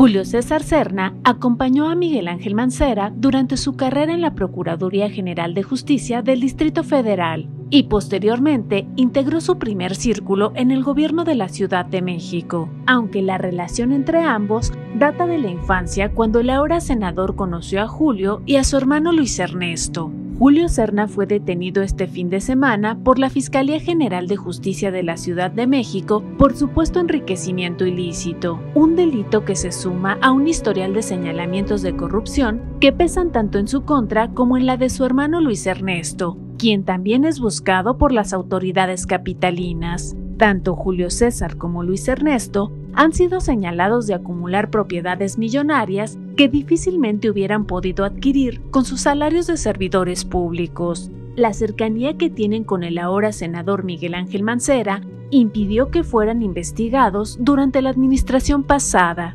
Julio César Serna acompañó a Miguel Ángel Mancera durante su carrera en la Procuraduría General de Justicia del Distrito Federal y posteriormente integró su primer círculo en el gobierno de la Ciudad de México, aunque la relación entre ambos data de la infancia cuando el ahora senador conoció a Julio y a su hermano Luis Ernesto. Julio Serna fue detenido este fin de semana por la Fiscalía General de Justicia de la Ciudad de México por supuesto enriquecimiento ilícito, un delito que se suma a un historial de señalamientos de corrupción que pesan tanto en su contra como en la de su hermano Luis Ernesto, quien también es buscado por las autoridades capitalinas. Tanto Julio César como Luis Ernesto han sido señalados de acumular propiedades millonarias que difícilmente hubieran podido adquirir con sus salarios de servidores públicos. La cercanía que tienen con el ahora senador Miguel Ángel Mancera impidió que fueran investigados durante la administración pasada.